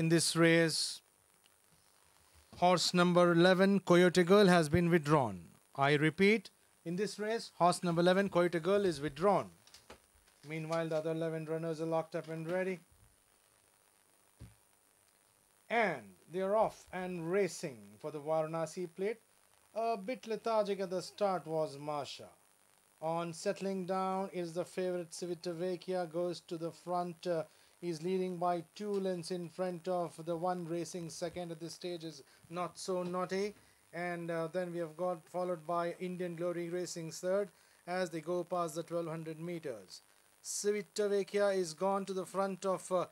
In this race, horse number 11, Coyote Girl, has been withdrawn. I repeat, in this race, horse number 11, Coyote Girl, is withdrawn. Meanwhile, the other 11 runners are locked up and ready. And they are off and racing for the Varanasi plate. A bit lethargic at the start was Masha. On settling down is the favorite Civitavecchia goes to the front. Uh, is leading by two lengths in front of the one racing second at this stage is not so naughty. And uh, then we have got followed by Indian Glory Racing third as they go past the 1200 meters. Civitavecchia is gone to the front of uh,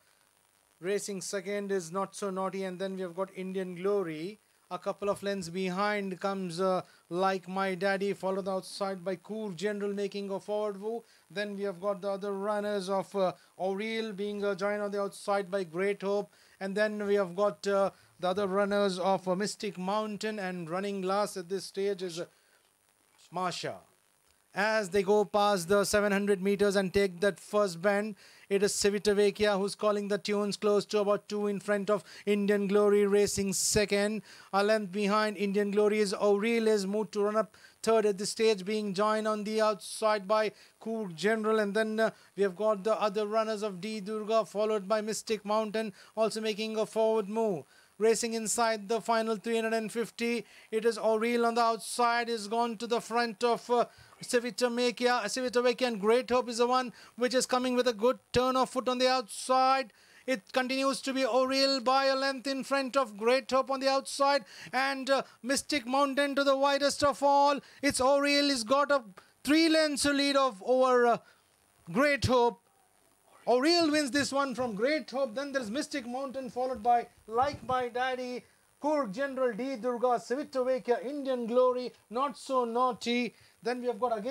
Racing second is not so naughty and then we have got Indian Glory a couple of lengths behind comes uh, Like My Daddy, followed outside by Cool General making a forward move. Then we have got the other runners of uh, Aurele being uh, joined on the outside by Great Hope. And then we have got uh, the other runners of uh, Mystic Mountain and running last at this stage is uh, Masha as they go past the 700 meters and take that first bend. It is Civitavecchia who's calling the tunes close to about two in front of Indian Glory racing second. A length behind Indian Glory is Aurelius moved to run up third at the stage being joined on the outside by Cool General and then uh, we have got the other runners of D Durga followed by Mystic Mountain also making a forward move racing inside the final 350 it is Aurele on the outside is gone to the front of uh, Civitavecchia, Civitavecchia and Great Hope is the one which is coming with a good turn of foot on the outside. It continues to be Aurele by a length in front of Great Hope on the outside and uh, Mystic Mountain to the widest of all. It's has got a three lengths lead of over uh, Great Hope. Aurele wins this one from Great Hope. Then there's Mystic Mountain followed by Like My Daddy. Cool General D. Durga, Civitavecchia, Indian Glory, Not So Naughty. Then we have got again